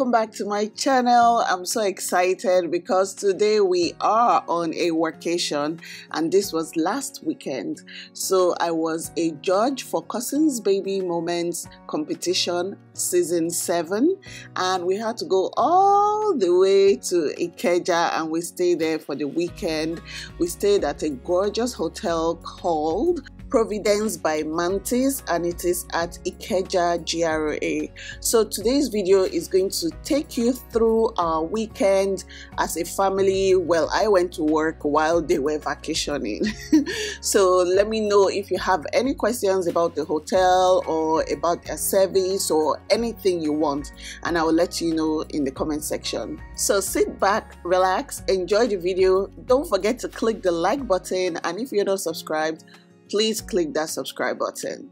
welcome back to my channel. I'm so excited because today we are on a vacation and this was last weekend. So i was a judge for Cussons baby moments competition season 7 and we had to go all the way to ikeja and we stayed there for the weekend. We stayed at a gorgeous hotel called Providence by Mantis and it is at Ikeja GRA. So today's video is going to take you through our weekend as a family. Well, I went to work while they were vacationing. so let me know if you have any questions about the hotel or about their service or anything you want and I will let you know in the comment section. So sit back, relax, enjoy the video. Don't forget to click the like button and if you're not subscribed, please click that subscribe button.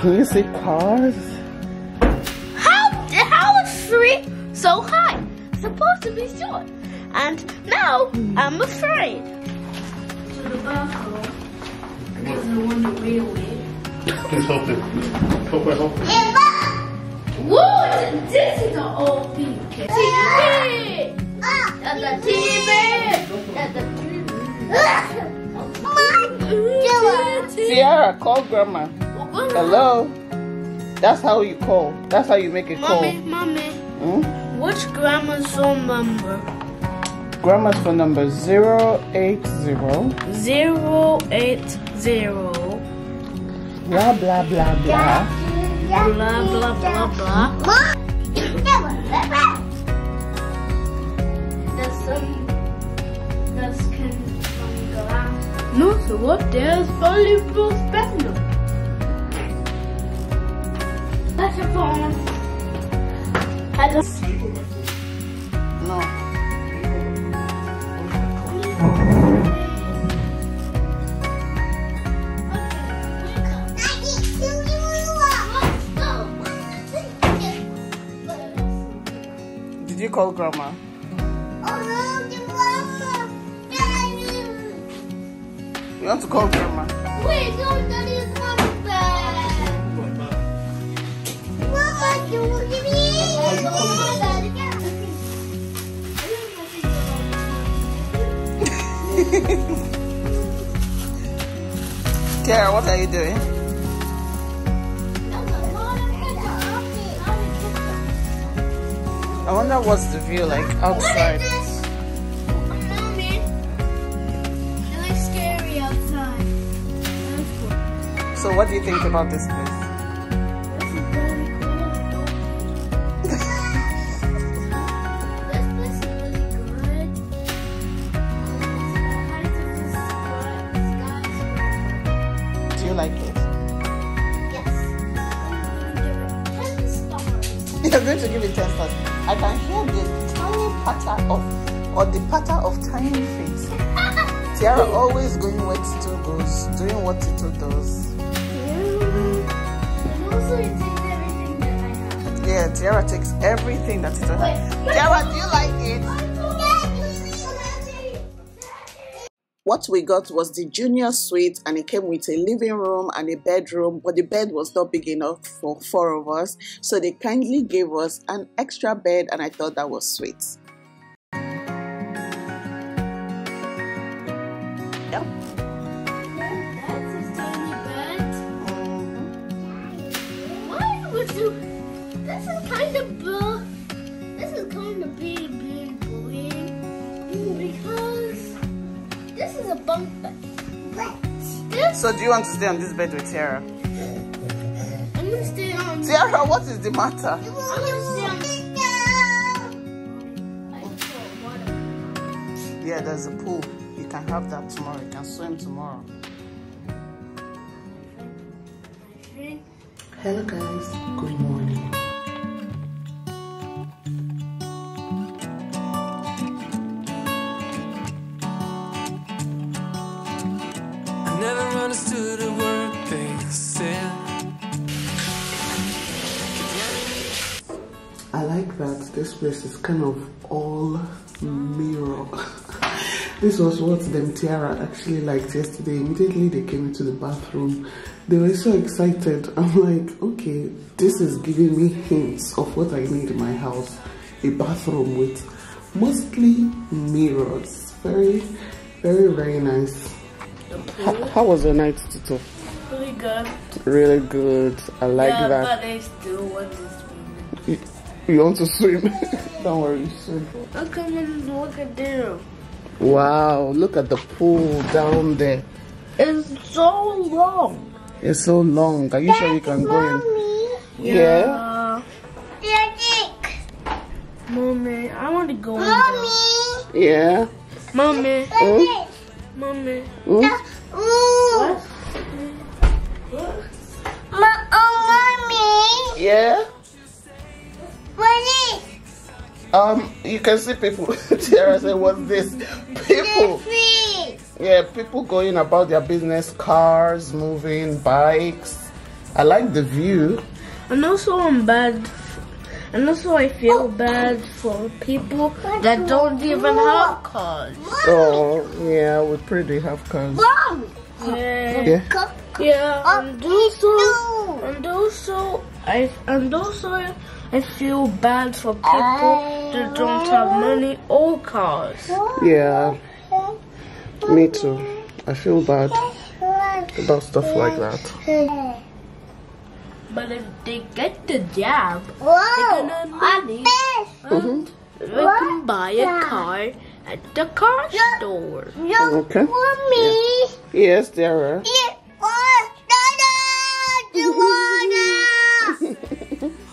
Can you see cars? How how is three so high? Supposed to be short. And now I'm afraid to the bathroom. This is the one the real way. Please help it. Help her, help her. Whoa, this is the old people. TV! That's the TV! That's the TV! Sierra, call grandma. Hello? That's how you call. That's how you make a call. Mommy, mommy, Hmm? what's grandma's phone number? Grandma's phone number 080 Zero eight zero blah blah blah blah. blah blah blah blah. That's some. That's can from glass. No, so what? There's volleyball spaniel. That's your phone. I just. Call grandma? You want to call grandma? Wait, no, that is mom's bag. Mama, you will give me. Kara, what are you doing? I wonder what's the view like outside. Mommy, it looks outside. So what do you think about this place? Of, or the pattern of tiny feet. Tiara always going where Tito goes, doing what Tito does. Yeah, Tiara takes everything that Tito has. Tiara, do you like it? What we got was the junior suite and it came with a living room and a bedroom, but the bed was not big enough for four of us. So they kindly gave us an extra bed and I thought that was sweet. Kind of big, big boy. Because this is a bunk bed. This, So do you want to stay on this bed with Tiara? I'm gonna stay on. Tiara, what is the matter? I'm gonna stay on. I water. Yeah, there's a pool. You can have that tomorrow. You can swim tomorrow. Hello guys, good morning. Place is kind of all mirror. this was what them Tiara actually liked yesterday. Immediately they came into the bathroom. They were so excited. I'm like, okay, this is giving me hints of what I need in my house. A bathroom with mostly mirrors. Very, very, very nice. How, how was your night, Tito? Really good. Really good. I like yeah, that. but I still want to swim. You, you want to swim? Don't worry, swim. Look at me, look at there. Wow, look at the pool down there. It's so long. It's so long. Are you sure you can go in? Yeah. Mommy, I want to go in. Mommy! Yeah. Mommy. Mm? Mommy. Mm? Yeah. Um, you can see people. Tiara said, "What's this?" People. Yeah, people going about their business, cars moving, bikes. I like the view. And also I'm bad. And also I feel bad for people that don't even have cars. Oh, yeah, we pretty have cars. Yeah. Yeah. Yeah, and also, and also, I and also, I feel bad for people that don't have money or cars. Yeah. Me too. I feel bad about stuff like that. But if they get the job, mm-hmm. they can earn money. And they can buy a car at the car store. Okay. Yes, Tiara.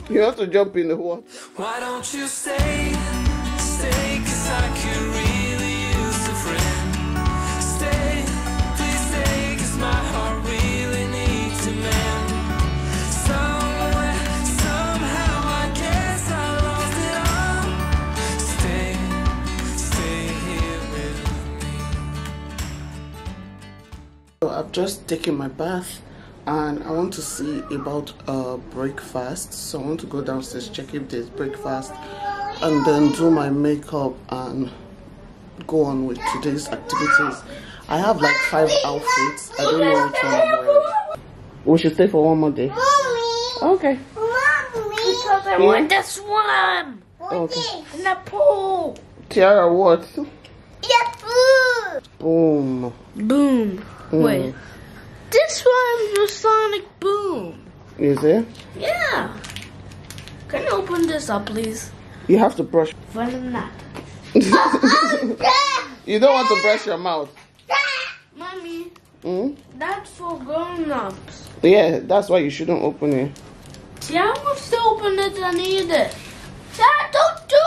You have to jump in the water. Why don't you stay? Stay, cause I could really use a friend. Stay, please stay, cause my heart really needs a man. Somewhere, somehow, I guess I lost it all. Stay, stay here with So I've just taken my bath and I want to see about uh, breakfast. So I want to go downstairs, check if there's breakfast, and then do my makeup and go on with today's activities. I have like five outfits. I don't know which one I'm wearing. We should stay for one more day. Okay. Because I want to swim Okay. in the pool. Tiara, what? yeah Boom. Boom. Mm. Wait. This one's the Sonic Boom. Is it? Yeah. Can you open this up, please? You have to brush. Why not? You don't want to brush your mouth. Mommy, Mm? that's for grown-ups. Yeah, that's why you shouldn't open it. See, I wants to open it and eat it. Dad, don't do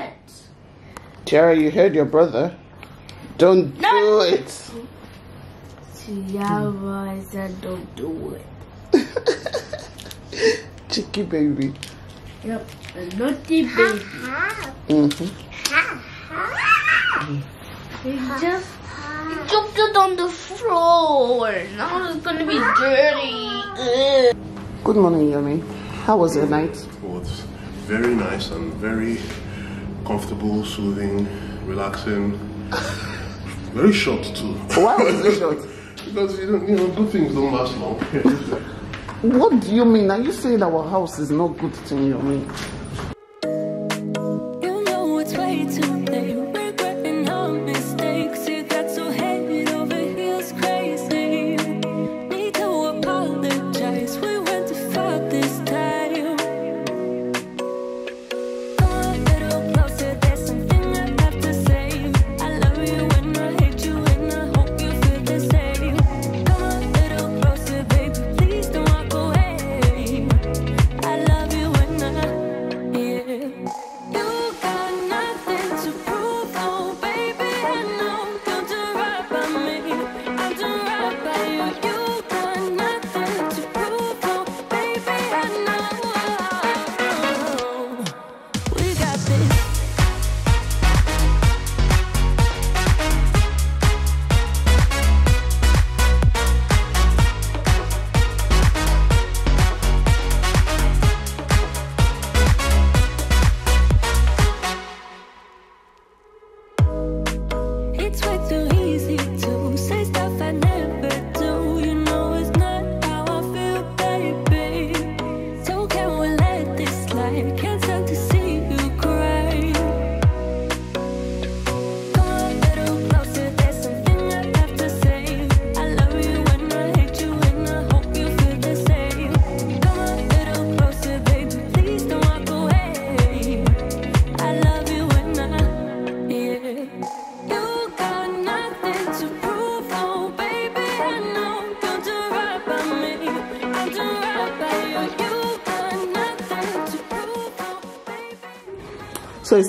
it! Tiara, you heard your brother. Don't do it. Tiara, I said don't do it. Cheeky baby. Yep, a naughty baby. Mm-hmm. He just he jumped it on the floor. Now it's gonna be dirty. Ugh. Good morning, Yemmie. How was your night? It was very nice and very comfortable, soothing, relaxing. Very short too. Why was it short? Because you don't, you know, good things don't last long. What do you mean? Are you saying our house is not good Yemmie? You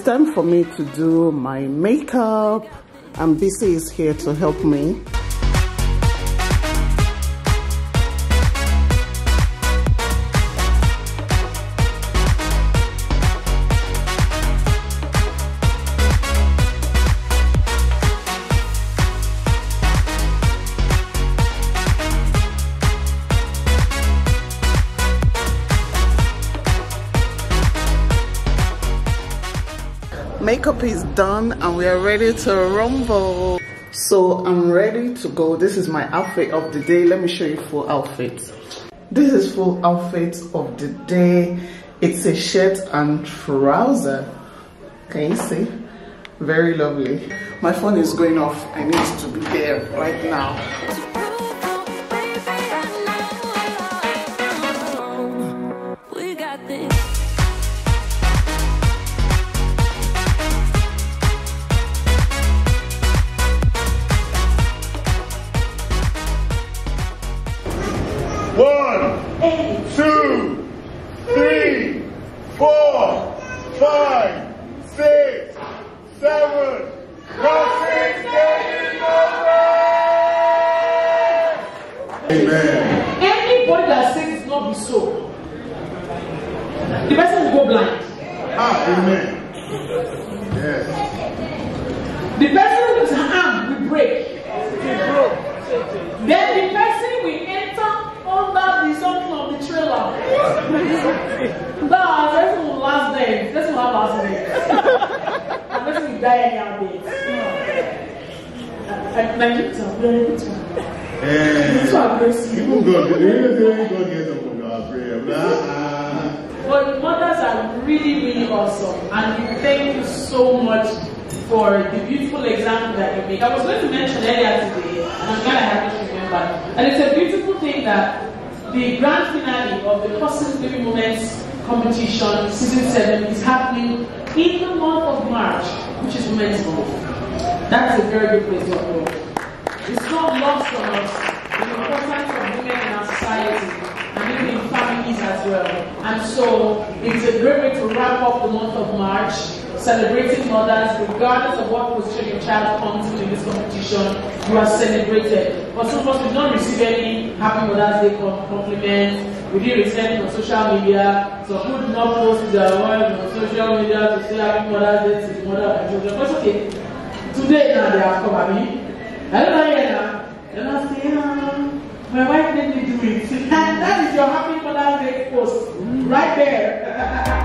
it's time for me to do my makeup. And BC is here to help me. Done and we are ready to rumble. So I'm ready to go. This is my outfit of the day. Let me show you full outfit. This is full outfit of the day. It's a shirt and trouser. Can you see? Very lovely. My phone is going off. I need to be there right now. Die anyhow day. Nigerians are very good. Eh, So. But mothers are really, really awesome. And we thank you so much for the beautiful example that you make. I was going to mention earlier today, and I'm glad I have just remembered. And it's a beautiful thing that the grand finale of the Cussons Baby Moments competition, season 7, is happening in the month of March, which is Women's Month. That's a very good place to go. It's not lost on us the importance of women in our society and even in families as well. And so it's a great way to wrap up the month of March, celebrating mothers, regardless of what position your child comes in this competition, you are celebrated. But some of us did not receive any Happy Mother's Day compliments. Didn't it on social media. Some people did not post their words on social media to say Happy Mother's Day to the mother of my children. But okay. Today now they have come at me. I don't know here now. Then I say, ah, my wife made me do it. That is your happy Mother's Day post right there.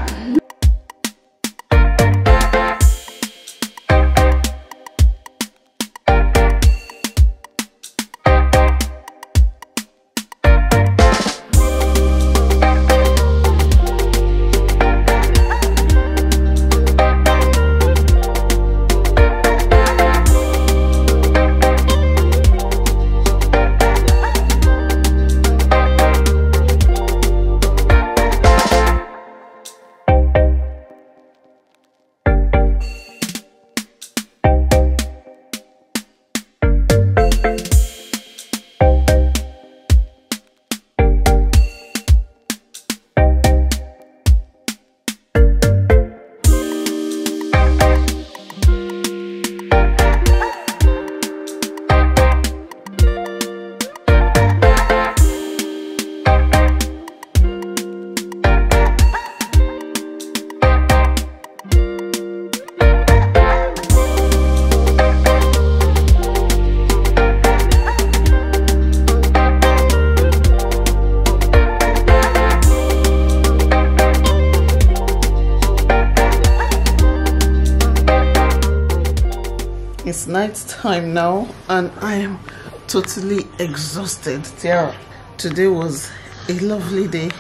and I am totally exhausted. Tiara, today was a lovely day.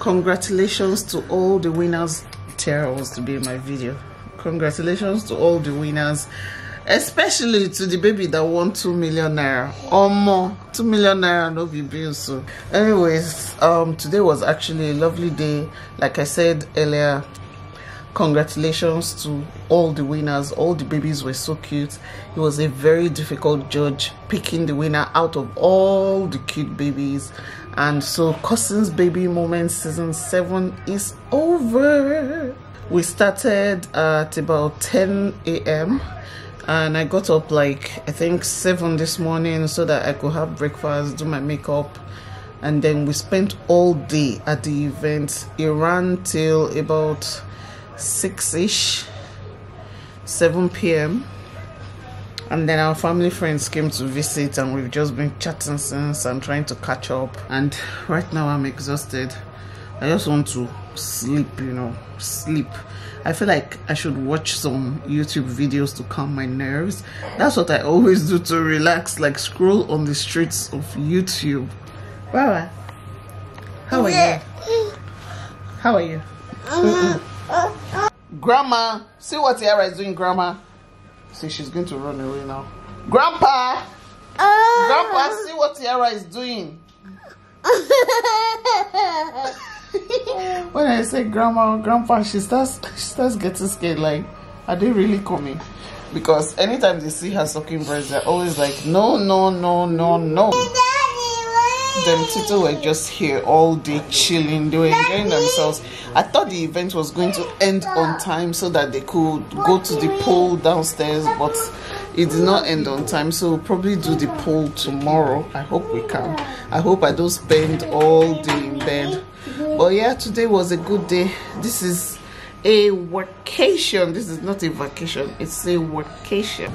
Congratulations to all the winners Tiara was to be in my video. Congratulations to all the winners, especially to the baby that won 2 million naira or more. 2 million naira, no be bill. So, anyways, um, today was actually a lovely day. Like I said earlier, congratulations to all the winners. All the babies were so cute. It was a very difficult judge picking the winner out of all the cute babies. And so Cussons baby moment season 7 is over. We started at about 10 a.m and i got up like i think 7 this morning so that i could have breakfast do my makeup and then we spent all day at the event. It ran till about 6ish 7 p.m and then our family friends came to visit and we've just been chatting since and trying to catch up. And right now i'm exhausted. I just want to sleep you know sleep. I feel like i should watch some youtube videos to calm my nerves. That's what i always do to relax like scroll on the streets of youtube. Baba, how are you? How are you Grandma, see what Tiara is doing, Grandma. See, she's going to run away now. Grandpa! Ah. Grandpa, see what Tiara is doing. when I say grandma or grandpa, she starts she starts getting scared. Like, are they really coming? Because anytime they see her sucking breast, they're always like, no, no, no, no, no. Them Tito were just here all day chilling. They were enjoying themselves. I thought the event was going to end on time so that they could go to the pool downstairs, but it did not end on time. So we'll probably do the pool tomorrow. I hope we can. I hope I don't spend all day in bed. But yeah, today was a good day. This is a vacation. This is not a vacation. It's a vacation.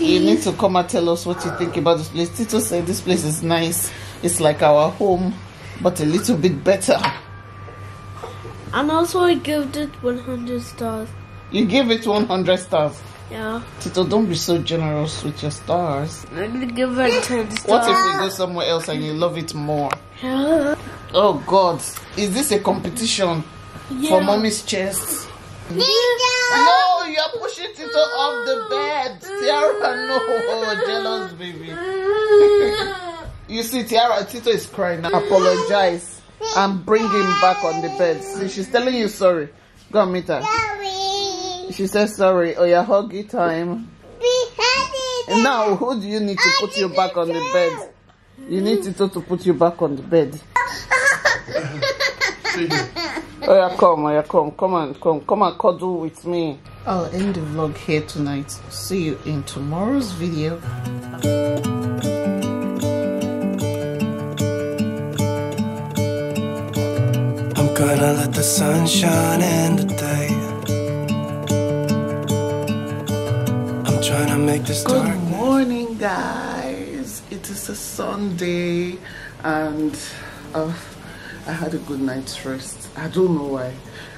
You need to come and tell us what you think about this place. Tito said this place is nice. It's like our home, but a little bit better. And also I give it 100 stars. You give it 100 stars. Yeah. Tito, don't be so generous with your stars. I'm gonna give it 10 stars. What if we go somewhere else and you love it more? Yeah. Oh God, is this a competition for mommy's chest? No, you are pushing Tito off the bed. Tiara, no, jealous baby. You see, Tiara, Tito is crying now. Apologize and bring him back on the bed. See, she's telling you sorry. Go and meet her. She says sorry. Oh, yeah, huggy time. And now, who do you need to put you back on the bed? You need Tito to put you back on the bed. Oh yeah, come, oh yeah, come, come and come, come and cuddle with me. I'll end the vlog here tonight. See you in tomorrow's video. I'm gonna let the sun shine in today. I'm trying to make this Good dark. morning, guys. It is a Sunday, and uh, I had a good night's rest. I don't know why.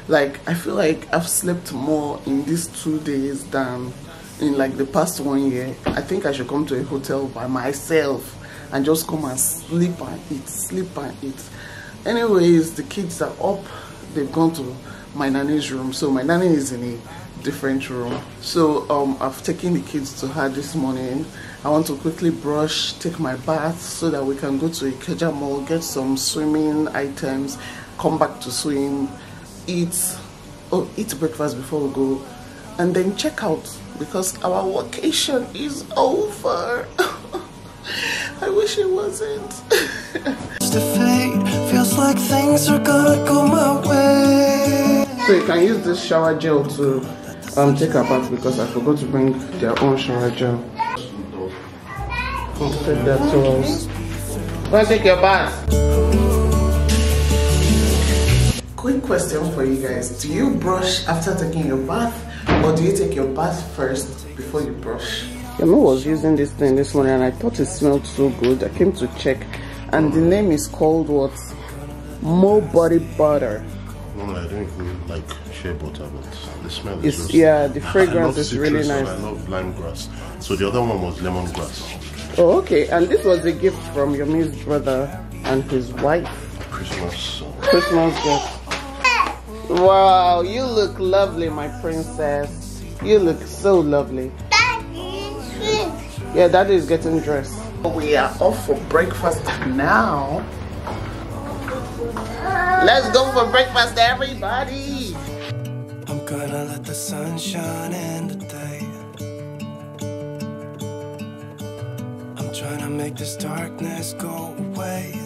Like, I feel like I've slept more in these two days than in like the past one year. I think I should come to a hotel by myself and just come and sleep and eat, sleep and eat. Anyways, the kids are up. They've gone to my nanny's room. So my nanny is in a different room. So um, I've taken the kids to her this morning. I want to quickly brush, take my bath so that we can go to Ikeja Mall, get some swimming items, come back to swim, eat, oh, eat breakfast before we go, and then check out because our vacation is over. I wish it wasn't. It's the fate. Feels like things are gonna go my way. So you can use this shower gel to um, take a bath because I forgot to bring their own shower gel. Come take their towels. Go take your bath. Quick question for you guys. Do you brush after taking your bath or do you take your bath first before you brush? Yama was using this thing this morning and I thought it smelled so good. I came to check and the name is called what? Mo Body Butter. No, I don't even like shea butter, but the smell is It's- just. yeah, the I- I fragrance is really citrus and nice. I love lime grass. So the other one was lemongrass. Oh, okay. And this was a gift from your Miss brother and his wife. Christmas. Christmas gift. Wow, you look lovely, my princess. You look so lovely. Yeah, daddy is getting dressed. We are off for breakfast now. Let's go for breakfast, everybody. I'm gonna let the sun shine in today. I'm trying to make this darkness go away.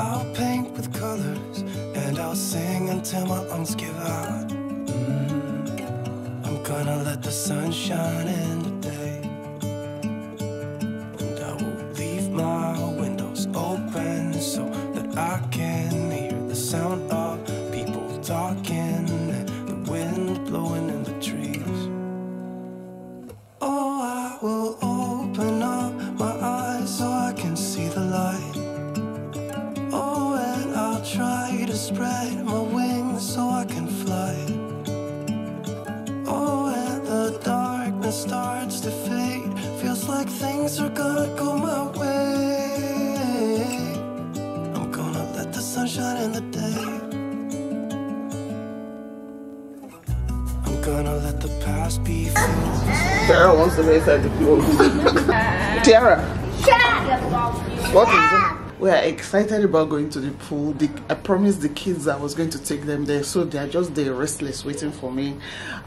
I'll paint with colors and I'll sing until my lungs give out. Mm. I'm gonna let the sun shine in things are gonna go my way. I'm gonna let the sun shine in the day. I'm gonna let the past be filled. Tiara wants to be inside Tara! pool. Tiara, what is it? We are excited about going to the pool. The, I promised the kids I was going to take them there, so they are just there restless waiting for me.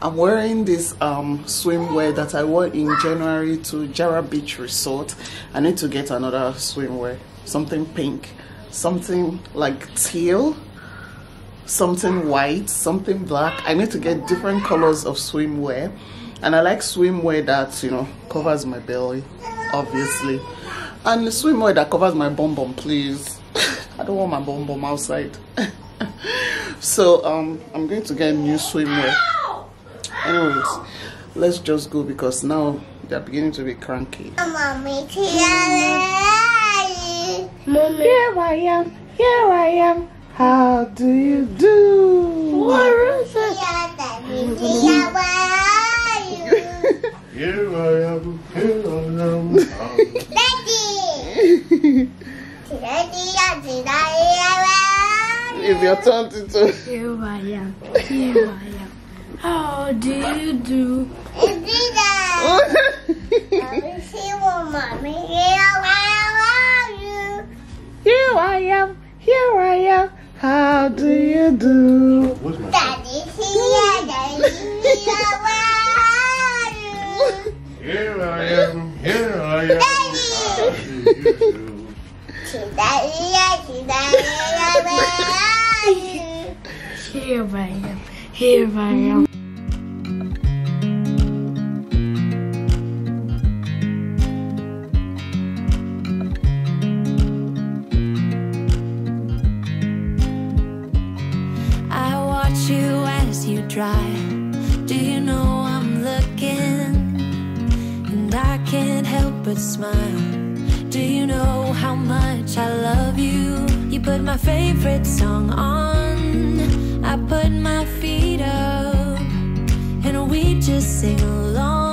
I'm wearing this um, swimwear that I wore in January to Jara Beach Resort. I need to get another swimwear, something pink, something like teal, something white, something black. I need to get different colors of swimwear. And I like swimwear that, you know, covers my belly, obviously. And the swimwear that covers my bum bum, please. I don't want my bum bum outside. so um I'm going to get new swimwear. Anyways, let's just go because now they're beginning to be cranky. Mommy, Here I am, here I am. How do you do? What is it? Here I am, here I am. It's your turn to. Here I am. Here I am. How do you do? Here I am, here I am. How do you do? What's my Here I am, here I am. How do you do? Here I am. Here I am. I watch you as you drive. Do you know I'm looking? And I can't help but smile. Do you know how much I love you? You put my favorite song on. I put my feet up. And we just sing along.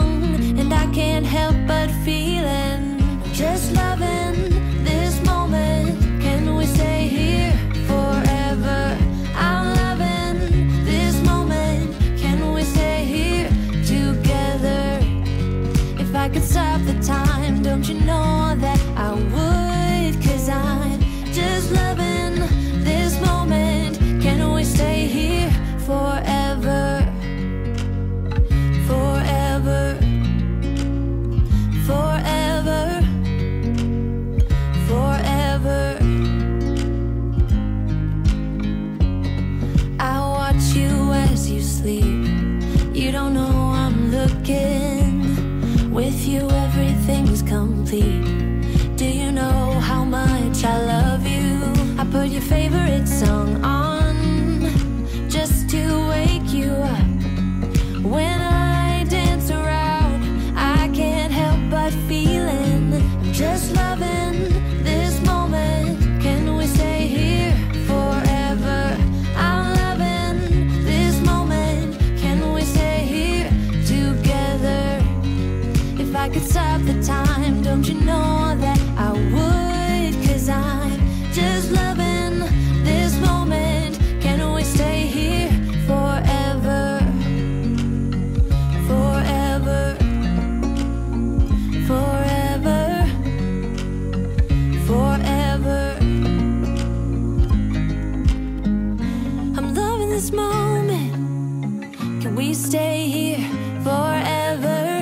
This moment. Can we stay here forever?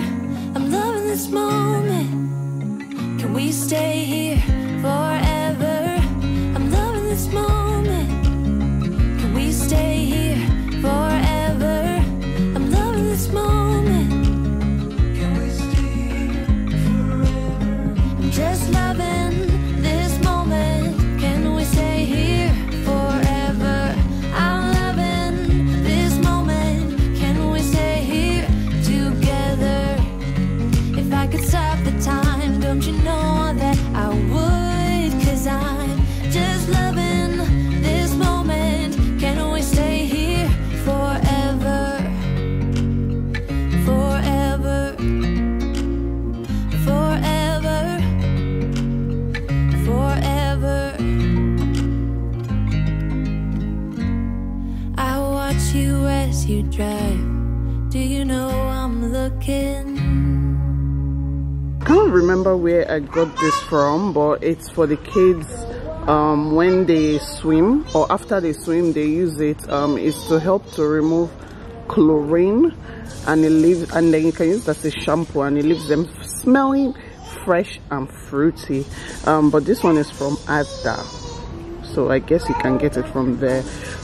I'm loving this moment. Can we stay here you drive. Do you know I'm looking? I can't remember where I got this from, but it's for the kids um, when they swim or after they swim, they use it. Um, it's to help to remove chlorine and it leaves, and then you can use that as a shampoo and it leaves them smelling fresh and fruity. Um, but this one is from Asda, so I guess you can get it from there.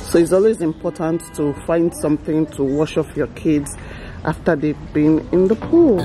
So it's always important to find something to wash off your kids after they've been in the pool.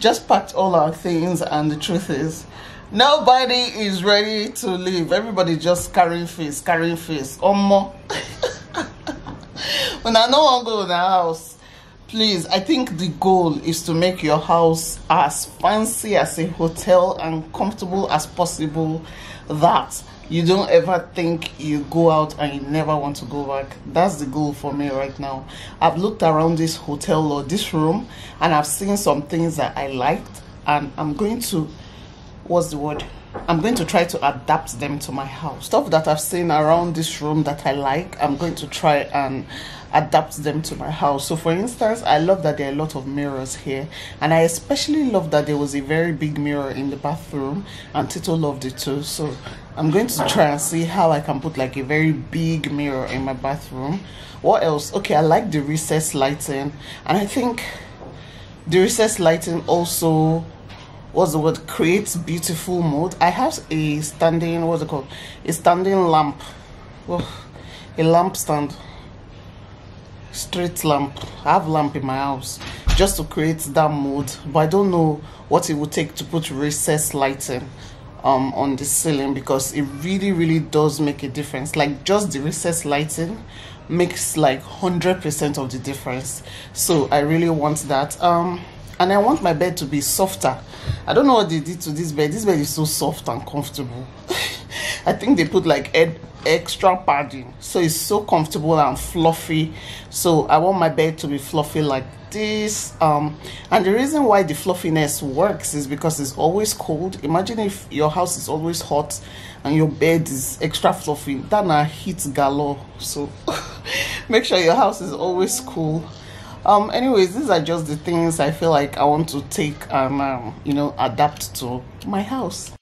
Just packed all our things and the truth is nobody is ready to leave. Everybody just carrying face carrying face. Omo. When i no wan go to the house please i think the goal is to make your house as fancy as a hotel and comfortable as possible. That you don't ever think you go out and you never want to go back. That's the goal for me right now. I've looked around this hotel or this room and i've seen some things that i liked and i'm going to what's the word? I'm going to try to adapt them to my house. Stuff that i've seen around this room that i like i'm going to try and adapt them to my house. So for instance i love that there are a lot of mirrors here and i especially love that there was a very big mirror in the bathroom and tito loved it too. So i'm going to try and see how i can put like a very big mirror in my bathroom. What else? Okay i like the recess lighting and i think the recess lighting also what's the word creates beautiful mood. I have a standing what's it called? A standing lamp. Oh, a lamp stand street lamp. I have lamp in my house just to create that mood but i don't know what it would take to put recess lighting um on the ceiling because it really really does make a difference. Like just the recess lighting makes like 100% of the difference. So i really want that. Um and i want my bed to be softer. I don't know what they did to this bed. This bed is so soft and comfortable. I think they put like extra padding. So it's so comfortable and fluffy. So i want my bed to be fluffy like this. Um and the reason why the fluffiness works is because it's always cold. Imagine if your house is always hot and your bed is extra fluffy. That na heat galore. So make sure your house is always cool. Um anyways these are just the things i feel like i want to take and um, you know adapt to my house